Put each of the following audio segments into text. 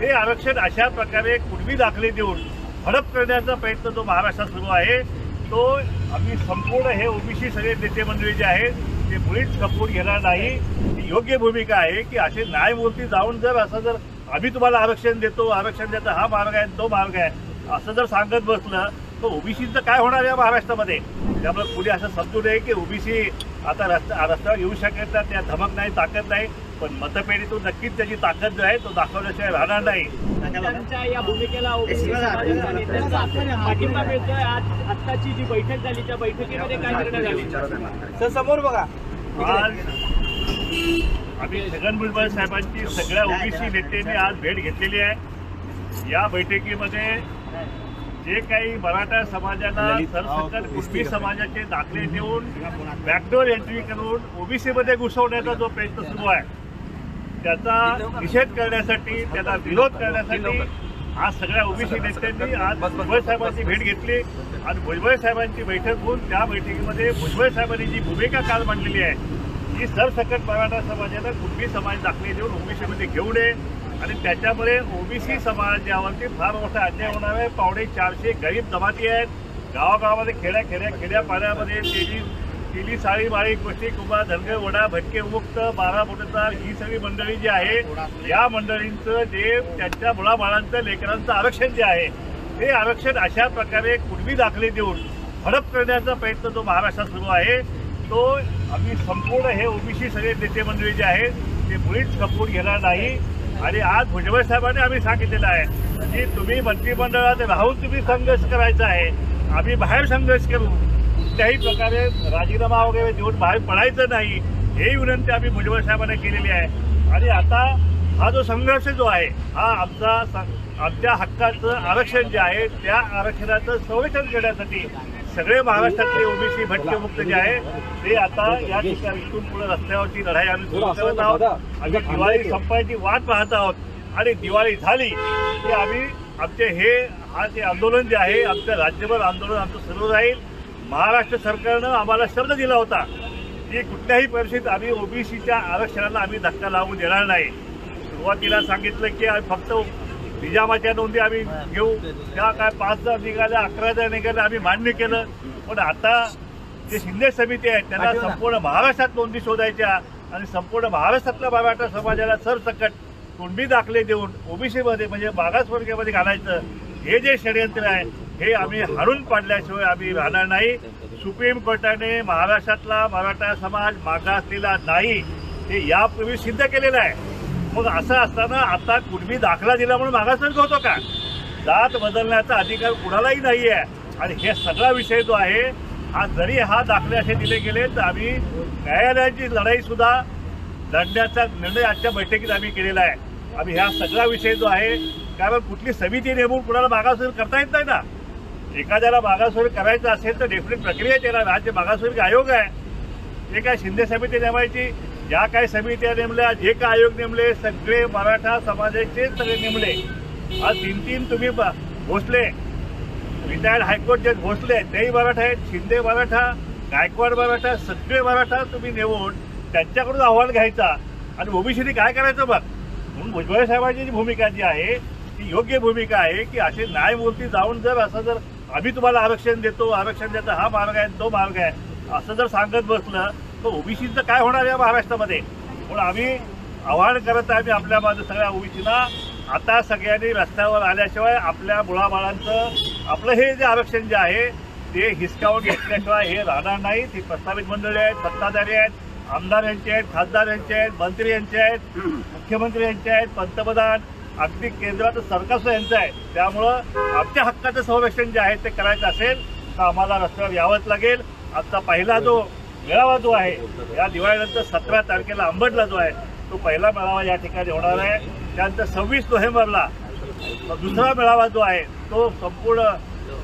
हे आरक्षण अशा प्रकारे कुणबी दाखले देऊन हडप करण्याचा प्रयत्न जो महाराष्ट्रात सुरू आहे तो आम्ही संपूर्ण हे ओबीसी सगळे नेते मंडळी जे आहेत ते मुळीच खपवून घेणार नाही. ही योग्य भूमिका आहे की असे न्यायमूर्ती जाऊन जर असं जर आम्ही तुम्हाला आरक्षण देतो आरक्षण देतो हा मार्ग आहे तो मार्ग आहे असं जर सांगत बसलं तर ओबीसीचं काय होणार या महाराष्ट्रामध्ये? त्यामुळे पुढे असं समजू नये की ओबीसी आता रस्ता रस्त्यावर येऊ शकत नाही त्या धमक नाही ताकद नाही. पण मतपेढीतून नक्कीच त्याची ताकद जो आहे तो दाखवल्याशिवाय राहणार नाही. त्यांच्या या भूमिकेला पाठिंबा मिळतोय. आत्ताची जी बैठक झाली त्या बैठकीमध्ये काय निर्णय झाले? सर समोर बघा. आज आम्ही छगन भुजबळ साहेबांची सगळ्या ओबीसी नेत्यांनी आज भेट घेतलेली आहे. या बैठकीमध्ये जे काही मराठा समाजाला सरसकट कुणबी समाजाचे दाखले देऊन बॅकडोर एंट्री करून ओबीसी मध्ये घुसवण्याचा जो प्रयत्न सुरू आहे. त्याचा निषेध करण्यासाठी त्याला विरोध करण्यासाठी आज सगळ्या ओबीसी नेत्यांनी आज भुजबळ साहेबांची भेट घेतली. आणि भुजबळ साहेबांची बैठक होऊन त्या बैठकीमध्ये भुजबळ साहेबांनी जी भूमिका काल मांडलेली आहे की सरसकट मराठा समाजानं कुणबी समाज दाखले देऊन ओबीसीमध्ये घेऊ नये. आणि त्याच्यामुळे ओबीसी समाजावरती फार मोठा अन्याय होणार आहे. पावणे चारशे गरीब जमाती आहेत. गावागावामध्ये खेड्या खेड्या खेड्या तेजी तेली साळी माळी कोशी कुंभा धनगर वडा भटके मुक्त बारा बोटेदार ही सगळी मंडळी जी आहे या मंडळींचं जे त्यांच्या मुळाबाळांचं लेकरांचं आरक्षण जे आहे ते आरक्षण अशा प्रकारे कुणबी दाखले देऊन हडप करण्याचा प्रयत्न जो महाराष्ट्रात सुरू आहे. तो आम्ही संपूर्ण हे ओबीसी सगळे नेते मंडळी जे आहेत ते मुळीच खपवून घेणार नाही. आणि आज भुजबळ साहेबांनी आम्ही सांगितलेलं आहे की तुम्ही मंत्रिमंडळात राहून तुम्ही संघर्ष करायचा आहे. आम्ही बाहेर संघर्ष करू. कोणत्याही प्रकारे राजीनामा वगैरे देऊन बाहेर पडायचं नाही ही विनंती आम्ही भुजबळ साहेबांना केलेली आहे. आणि आता हा जो संघर्ष जो आहे हा आमचा आमच्या हक्काचं आरक्षण जे आहे त्या आरक्षणाचं संरक्षण करण्यासाठी सगळे महाराष्ट्रातले ओबीसी भटकेमुक्त जे आहे ते आता या ठिकाणी इथून पुढे रस्त्यावरची लढाई आम्ही सुरू करत आहोत. आम्ही दिवाळी संपायची वाट पाहत आहोत. आणि दिवाळी झाली की आम्ही आमचे हे हा जे आंदोलन जे आहे आमचं राज्यभर आंदोलन आमचं सुरू राहील. महाराष्ट्र सरकारनं आम्हाला शब्द दिला होता की कुठल्याही परिस्थितीत आम्ही ओबीसीच्या आरक्षणाला आम्ही धक्का लावू देणार नाही. सुरुवातीला सांगितलं की आम्ही फक्त निजामाच्या नोंदी आम्ही घेऊ. त्या काय पाच जण निघाल्या अकरा जण निघाल्या आम्ही मान्य केलं. पण आता जे शिंदे समिती आहे त्यांना संपूर्ण महाराष्ट्रात नोंदी शोधायच्या आणि संपूर्ण महाराष्ट्रातल्या मराठा समाजाला सरसकट कुणबी दाखले देऊन ओबीसीमध्ये म्हणजे मागासवर्गामध्ये घालायचं हे जे षडयंत्र आहे हे आम्ही हाणून पाडल्याशिवाय आम्ही राहणार नाही. सुप्रीम कोर्टाने महाराष्ट्रातला मराठा समाज मागासलेला नाही हे यापूर्वी सिद्ध केलेलं आहे. मग असं असताना आता कुणबी दाखला दिला म्हणून मागासवर्ग होतो का? जात बदलण्याचा अधिकार कुणालाही नाही आहे आणि हे सगळा विषय जो आहे हा जरी हा दाखले असे दिले गेले तर आम्ही न्यायालयाची लढाई सुद्धा लढण्याचा निर्णय आजच्या बैठकीत आम्ही केलेला आहे. आम्ही ह्या सगळा विषय जो आहे कारण कुठली समिती नेमून कुणाला मागासवर्ग करता येत नाही ना? एखाद्याला मागासवर्ग करायचं असेल तर डेफिनेट प्रक्रिया त्याला. राज्य मागासवर्ग आयोग आहे. ते काय शिंदे समिती नेमायची ज्या काही समित्या नेमल्या जे काय आयोग नेमले सगळे मराठा समाजाचे सगळे नेमले. आज तीन तीन तुम्ही ब- भोसले. रिटायर्ड हायकोर्ट जज भोसले. तेही मराठा आहेत. शिंदे मराठा गायकवाड मराठा सगळे मराठा तुम्ही नेऊन त्यांच्याकडून अहवाल घ्यायचा. आणि ओबीसीने काय करायचं बघ? म्हणून भुजबळ साहेबांची जी भूमिका जी आहे ती योग्य भूमिका आहे की असे न्यायमूर्ती जाऊन जर असं जर आम्ही तुम्हाला आरक्षण देतो आरक्षण देतो हा मार्ग आहे तो मार्ग आहे. असं जर सांगत बसलं तर ओबीसीचं काय होणार या महाराष्ट्रामध्ये? म्हणून आम्ही आवाहन करत आहे आम्ही आपल्या माझं सगळ्या ओबीसीला आता सगळ्यांनी रस्त्यावर आल्याशिवाय आपल्या मुळाबाळांचं आपलं हे जे आरक्षण जे आहे ते हिसकावून घेतल्याशिवाय हे राहणार नाही. ती प्रस्तावित मंडळी आहेत सत्ताधारी आहेत आमदार यांचे आहेत खासदार यांचे आहेत मंत्री यांचे आहेत मुख्यमंत्री यांचे आहेत पंतप्रधान अगदी केंद्राचं सरकार यांचं आहे. त्यामुळं आमच्या हक्काचं संरक्षण जे आहे ते करायचं असेल तर आम्हाला रस्त्यावर यावंच लागेल. आजचा पहिला जो मेळावा जो आहे या दिवाळीनंतर सतरा तारखेला अंबडला जो आहे तो पहिला मेळावा या ठिकाणी होणार आहे. त्यानंतर सव्वीस नोव्हेंबरला दुसरा मेळावा जो आहे तो संपूर्ण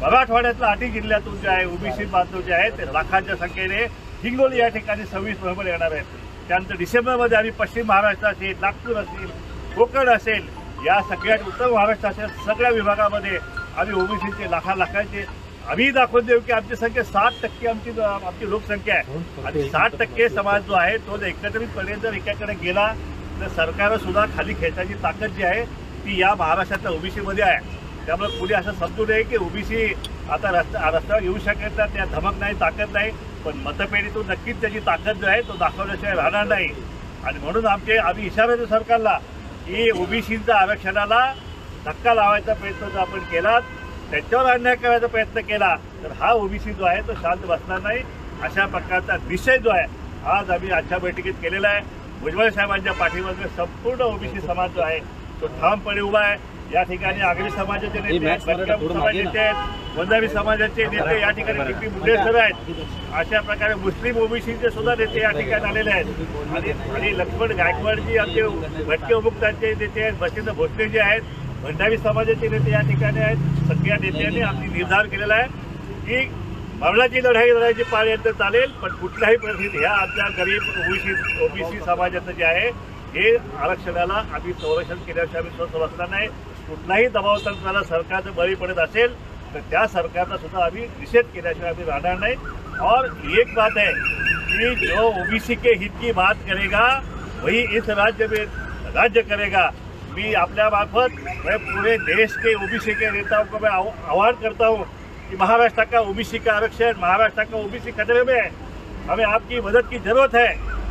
मराठवाड्यातला आठी जिल्ह्यातून जे आहे ओबीसी बांधव जे आहेत ते लाखांच्या संख्येने हिंगोली या ठिकाणी सव्वीस नोव्हेंबर येणार आहेत. त्यानंतर डिसेंबरमध्ये आम्ही पश्चिम महाराष्ट्र असेल नागपूर असेल कोकण असेल या सगळ्यात उत्तर महाराष्ट्र असेल सगळ्या विभागामध्ये आम्ही ओबीसीचे लाखा लाखांचे आम्ही दाखवून देऊ की आमची संख्या साठ टक्के आमची आमची लोकसंख्या आहे. आणि साठ टक्के समाज जो आहे तो एकत्रितपणे जर एकाकडे गेला तर सरकारं सुद्धा खाली खेचायची ताकद जी आहे ती या महाराष्ट्रातल्या ओबीसी मध्ये आहे. त्यामुळे कुणी असं समजू नये की ओबीसी आता रस्ता रस्त्यावर येऊ शकत नाही त्या धमक नाही ताकद नाही पण मतपेढीतून नक्कीच त्याची ताकद जो आहे तो दाखवल्याशिवाय राहणार नाही. आणि म्हणून आमचे आम्ही इशारा देतो सरकारला की ओबीसीच्या आरक्षणाला धक्का लावायचा प्रयत्न जर आपण केला त्याच्यावर अन्याय करायचा प्रयत्न केला तर हा ओबीसी जो आहे तो शांत बसणार नाही. अशा प्रकारचा विषय जो आहे आज आम्ही आजच्या बैठकीत केलेला आहे. भुजबळ साहेबांच्या पाठीमागे संपूर्ण ओबीसी समाज जो आहे तो ठामपणे उभा आहे. या ठिकाणी आगरी समाजाचे नेते समाजाचे आहेत वंजारी समाजाचे नेते या ठिकाणी टी पी मुंडे सर आहेत. अशा प्रकारे मुस्लिम ओबीसीचे सुद्धा नेते या ठिकाणी आलेले आहेत. आणि आणि लक्ष्मण गायकवाडजी आमचे भटके उपमुक्तांचे नेते आहेत बसिंद भोसले जे आहेत भंडारी समाजाचे नेते या ठिकाणी आहेत. सगळ्या नेत्यांनी आम्ही निर्धार केलेला आहे की मरणाची लढाई लढायची पाळी चालेल पण कुठल्याही परिस्थितीत ह्या आमच्या गरीब ओबीसी ओबीसी समाजाचं जे आहे हे आरक्षणाला आम्ही संरक्षण केल्याशिवाय आम्ही स्वस्थ बसणार नाही. कुठलाही दबाव तंत्राला सरकारचं बळी पडत असेल, तर त्या सरकारचा सुद्धा आम्ही निषेध केल्याशिवाय आम्ही राहणार नाही. और एक बात है कि जो ओबीसी के हित की बात करेगा, वही इस राज्य में राज्य करेगा. मी आपल्या मार्फत मैं पूरे देश के ओबीसी के नेताओं को मैं आह्वान करता हूँ कि महाराष्ट्र का ओबीसी का आरक्षण, महाराष्ट्र का ओबीसी खतरे में है. हमें आपकी मदद की ज़रूरत है.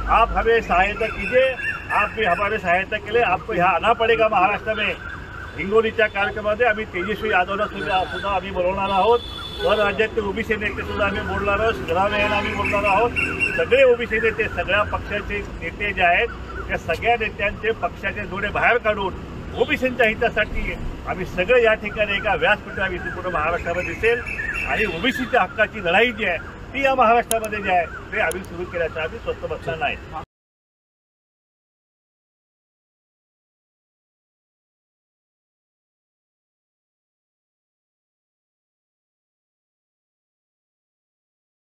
आप हमें सहायता कीजिए. आप भी हमारे सहायता के लिए आपको यहाँ आना पड़ेगा महाराष्ट्र में. हिंगोलीच्या कार्यक्रमामध्ये आम्ही तेजस्वी यादवला सुद्धा सुद्धा आम्ही बोलवणार आहोत. वर राज्यातले ओबीसी नेते सुद्धा आम्ही बोलणार आहोत. सिद्धरामय्या यांना आम्ही बोलणार आहोत. सगळे ओबीसी नेते सगळ्या पक्षाचे नेते जे आहेत त्या सगळ्या नेत्यांचे पक्षाचे जोडे बाहेर काढून ओबीसींच्या हितासाठी आम्ही सगळे या ठिकाणी एका व्यासपीठावर इथे पूर्ण महाराष्ट्रामध्ये दिसेल. आणि ओबीसीच्या हक्काची लढाई जी आहे ती या महाराष्ट्रामध्ये जी आहे ते आम्ही सुरू केल्याचं आम्ही स्वस्त बसणार नाही.